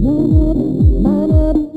ba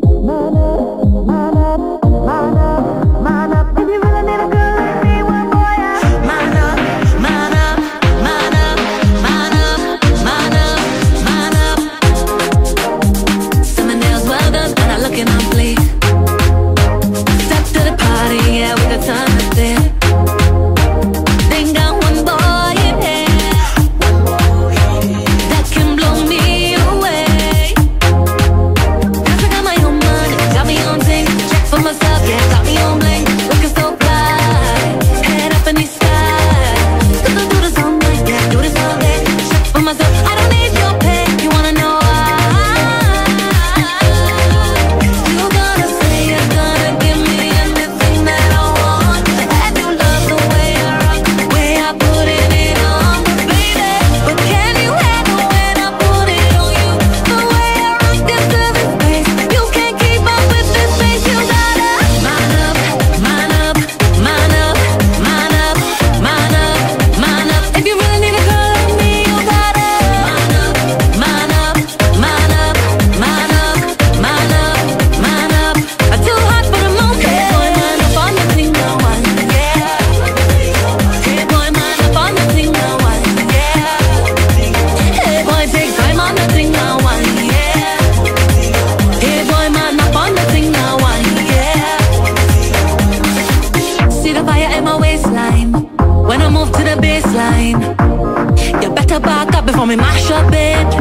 before me mash up it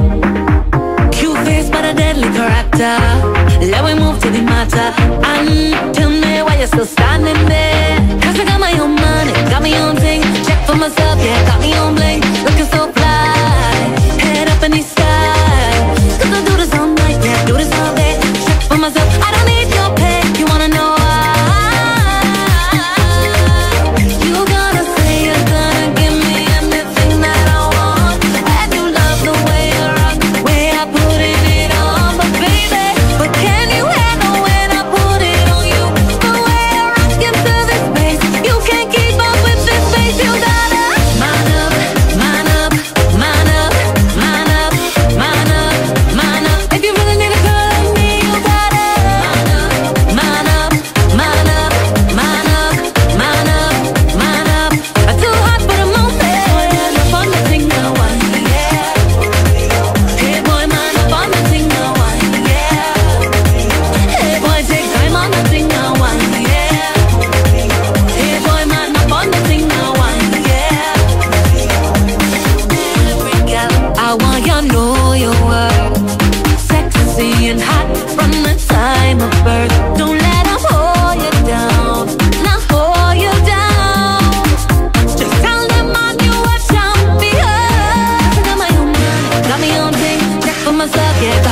Cute face but a deadly character. Let me move to the matter. And tell me why you're still standing get